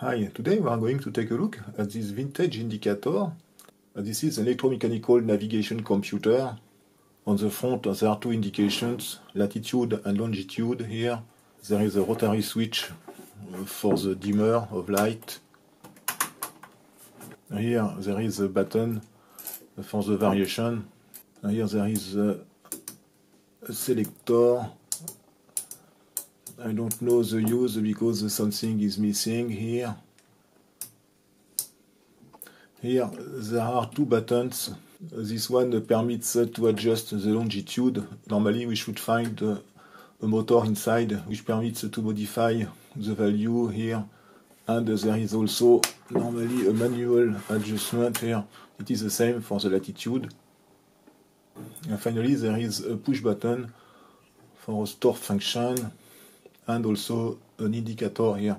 Hi, today we are going to take a look at this vintage indicator. Uh, This is an electromechanical navigation computer. On the front there are two indications, latitude and longitude here. There is a rotary switch uh, for the dimmer of light. Here there is a button for the variation. Here there is a selector I don't know the use because something is missing here. Here there are two buttons. This one permits to adjust the longitude. Normally we should find a motor inside which permits to modify the value here. And there is also normally a manual adjustment here. It is the same for the latitude. And finally there is a push button for a store function and also an indicator here.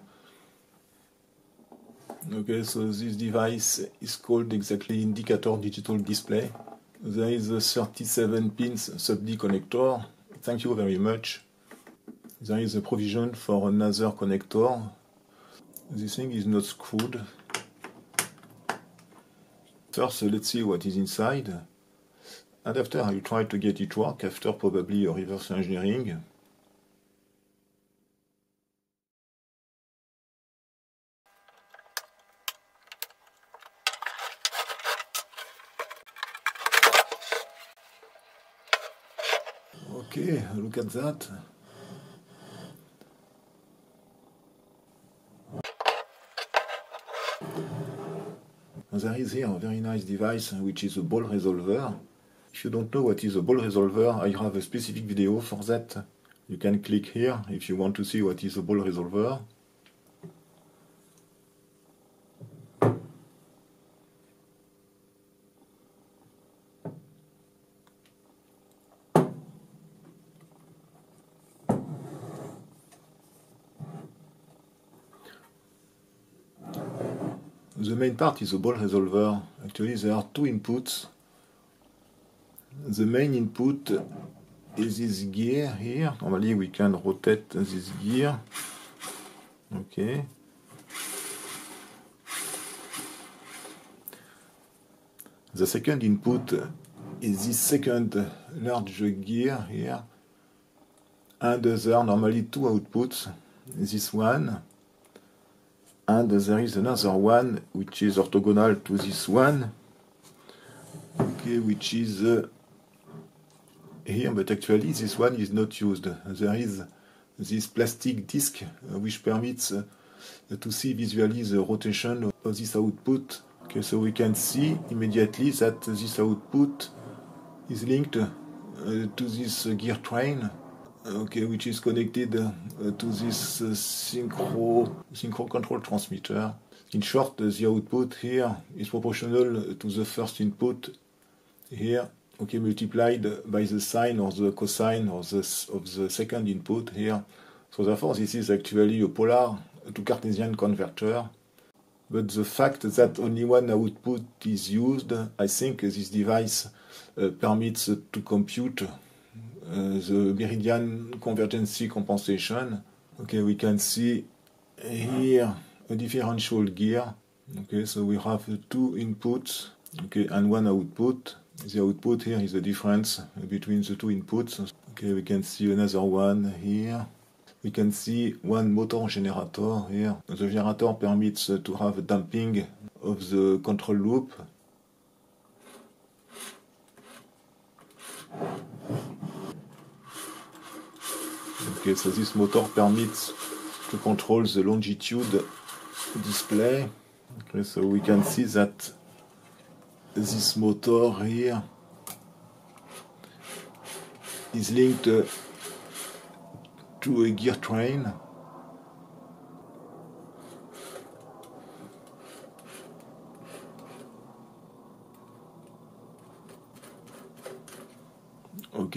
Okay, so this device is called exactly indicator digital display. There is a 37 pins sub-D connector. Thank you very much. There is a provision for another connector. This thing is not screwed. First, let's see what is inside. And after I will try to get it work, after probably a reverse engineering. Okay, look at that. There is here a very nice device which is a ball resolver. If you don't know what is a ball resolver, I have a specific video for that. You can click here if you want to see what is a ball resolver. The main part is a ball resolver. Actually, there are two inputs. The main input is this gear here. Normally, we can rotate this gear. Okay. The second input is this second large gear here. And there are normally two outputs. This one and there is another one which is orthogonal to this one. Okay which is uh, here but actually this one is not used. There is this plastic disc uh, which permits uh, to see visually the rotation of this output. Okay so we can see immediately that this output is linked uh, to this gear train okay, which is connected uh, to this uh, synchro, synchro control transmitter. In short, the output here is proportional to the first input here, okay, multiplied by the sine or the cosine of the, of the second input here. So therefore, this is actually a polar to Cartesian converter. But the fact that only one output is used, I think this device uh, permits to compute the meridian convergency compensation. Okay, we can see here a differential gear. Okay, so we have two inputs, okay, and one output. The output here is the difference between the two inputs. Okay, we can see another one here. We can see one motor generator here. The generator permits to have damping of the control loop. So this motor permits to control the longitude display. Okay, so we can see that this motor here is linked to a gear train.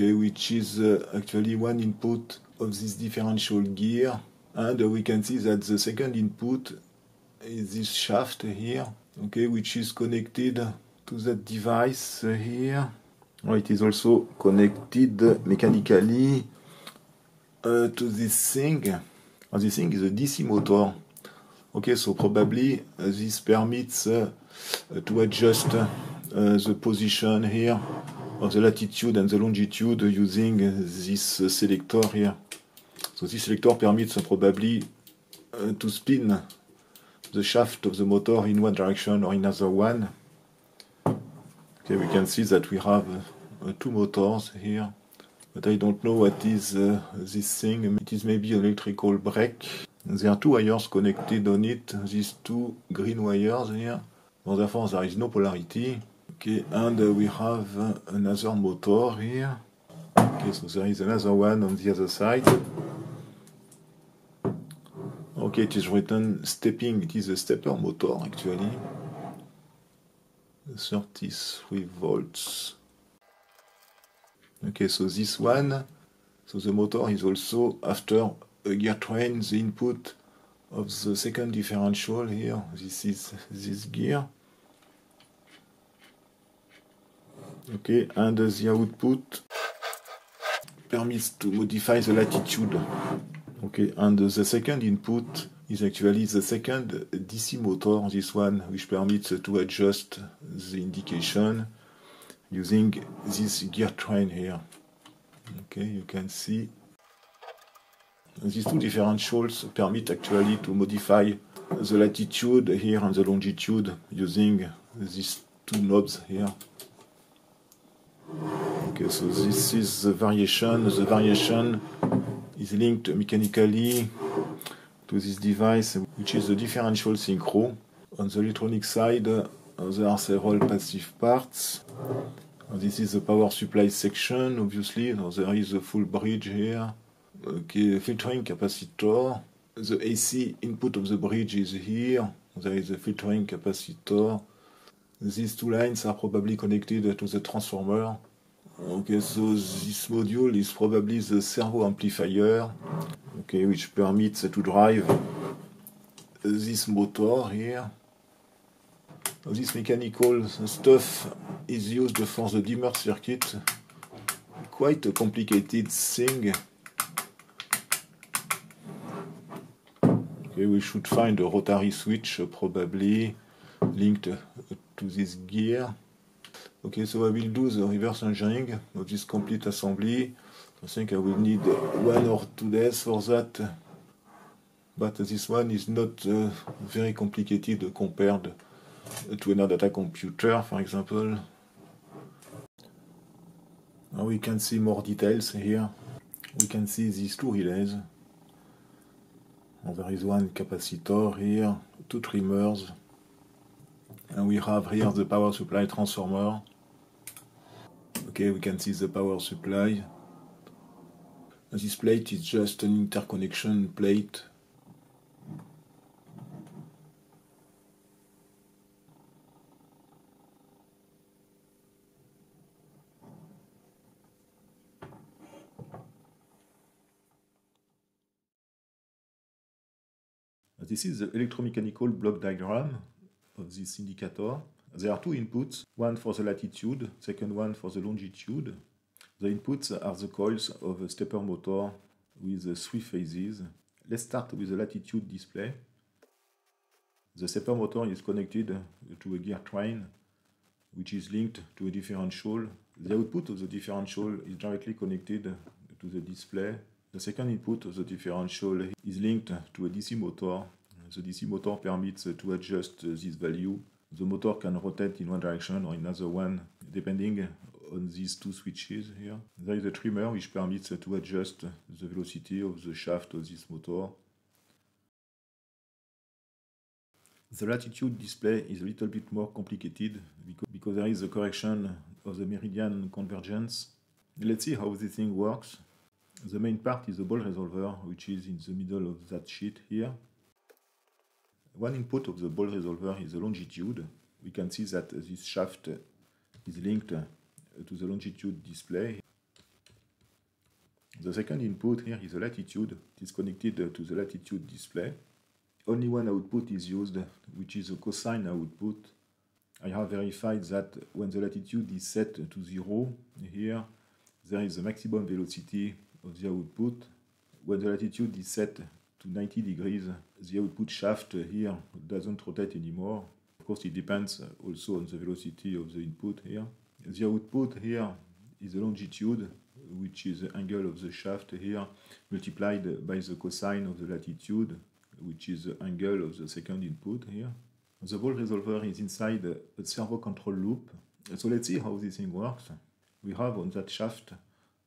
Which is uh, actually one input of this differential gear and we can see that the second input is this shaft here okay which is connected to that device here. Oh, it is also connected mechanically uh, to this thing. Oh, this thing is a DC motor. Okay, so probably this permits to adjust the position here of the latitude and the longitude using this selector here. So this selector permits probably to spin the shaft of the motor in one direction or another one. Okay, we can see that we have two motors here, but I don't know what is this thing. It is maybe an electrical brake there are two wires connected on it, these two green wires here. Well, therefore there is no polarity. Okay, and we have another motor here. Okay, so there is another one on the other side. Okay, it is written stepping, it is a stepper motor actually. 33 volts. Okay, so this one, so the motor is also after a gear train the input of the second differential here. This is this gear. Okay, and the output permits to modify the latitude. Okay, and the second input is actually the second DC motor, this one, which permits to adjust the indication using this gear train here. Okay, you can see these two differentials permit actually to modify the latitude here and the longitude using these two knobs here. Okay, so this is the variation. The variation is linked mechanically to this device, which is the differential synchro. On the electronic side, there are several passive parts. This is the power supply section, obviously. There is a full bridge here. Okay, filtering capacitor. The AC input of the bridge is here. There is a filtering capacitor. These two lines are probably connected to the transformer. Okay, so this module is probably the servo amplifier, okay, which permits to drive this motor here. This mechanical stuff is used for the dimmer circuit. Quite a complicated thing. Okay, we should find a rotary switch probably linked to this gear. Okay, so I will do the reverse engineering of this complete assembly. I think I will need one or two days for that. But this one is not uh, very complicated compared to another data computer, for example. Now we can see more details here. We can see these two relays. there is one capacitor here, two trimmers, and we have here the power supply transformer. Okay, we can see the power supply. And this plate is just an interconnection plate This is the electromechanical block diagram of this indicator. There are two inputs, one for the latitude, second one for the longitude. The inputs are the coils of a stepper motor with three phases. Let's start with the latitude display. The stepper motor is connected to a gear train which is linked to a differential. The output of the differential is directly connected to the display. The second input of the differential is linked to a DC motor the DC motor permits uh, to adjust uh, this value. The motor can rotate in one direction or another one, depending on these two switches here. There is a trimmer which permits uh, to adjust the velocity of the shaft of this motor. The latitude display is a little bit more complicated because there is a correction of the meridian convergence. Let's see how this thing works. The main part is the ball resolver, which is in the middle of that sheet here. One input of the ball resolver is the longitude. We can see that this shaft is linked uh, to the longitude display. The second input here is the latitude. It is connected uh, to the latitude display. Only one output is used, which is a cosine output. I have verified that when the latitude is set to zero, here there is a maximum velocity of the output. When the latitude is set to 90 degrees. The output shaft here doesn't rotate anymore. Of course, it depends also on the velocity of the input here. The output here is the longitude, which is the angle of the shaft here, multiplied by the cosine of the latitude, which is the angle of the second input here. The ball resolver is inside a servo control loop. So let's see how this thing works. We have on that shaft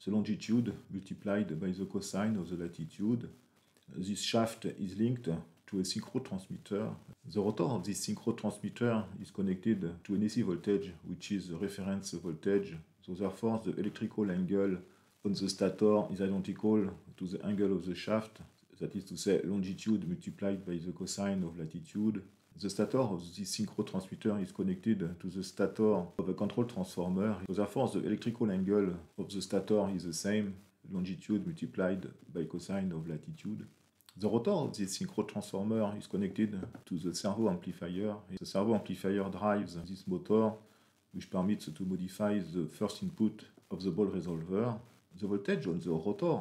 the longitude multiplied by the cosine of the latitude. This shaft is linked to a synchro transmitter. The rotor of this synchro transmitter is connected to an AC voltage, which is the reference voltage. So therefore, the electrical angle on the stator is identical to the angle of the shaft, that is to say longitude multiplied by the cosine of latitude. The stator of this synchro transmitter is connected to the stator of a control transformer. So therefore, the electrical angle of the stator is the same, longitude multiplied by cosine of latitude. The rotor of this synchro transformer is connected to the servo amplifier. The servo amplifier drives this motor, which permits to modify the first input of the ball resolver. The voltage on the rotor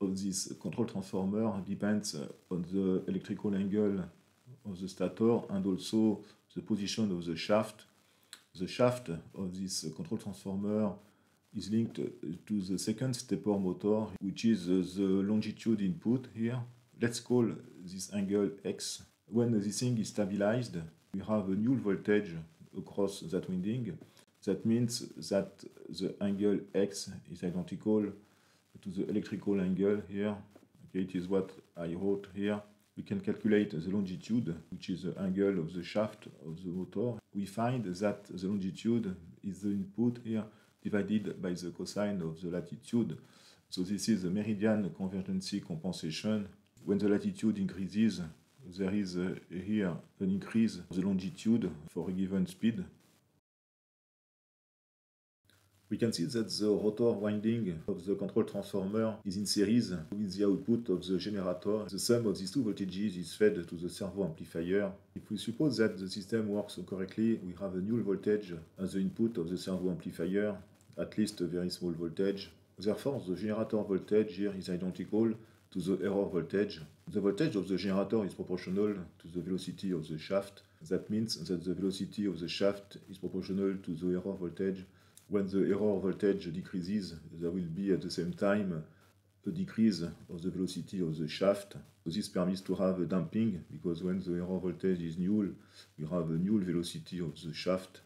of this control transformer depends on the electrical angle of the stator and also the position of the shaft. The shaft of this control transformer is linked to the second stepper motor, which is the longitude input here. Let's call this angle x. When this thing is stabilized, we have a null voltage across that winding. That means that the angle x is identical to the electrical angle here. Okay, it is what I wrote here. We can calculate the longitude, which is the angle of the shaft of the motor. We find that the longitude is the input here divided by the cosine of the latitude. So this is the meridian convergency compensation when the latitude increases, there is here an increase of the longitude for a given speed. We can see that the rotor winding of the control transformer is in series with the output of the generator. The sum of these two voltages is fed to the servo amplifier. If we suppose that the system works correctly, we have a null voltage as the input of the servo amplifier, at least a very small voltage. Therefore, the generator voltage here is identical to the error voltage. The voltage of the generator is proportional to the velocity of the shaft. That means that the velocity of the shaft is proportional to the error voltage. When the error voltage decreases, there will be at the same time a decrease of the velocity of the shaft. So this permits to have a damping because when the error voltage is null, you have a null velocity of the shaft.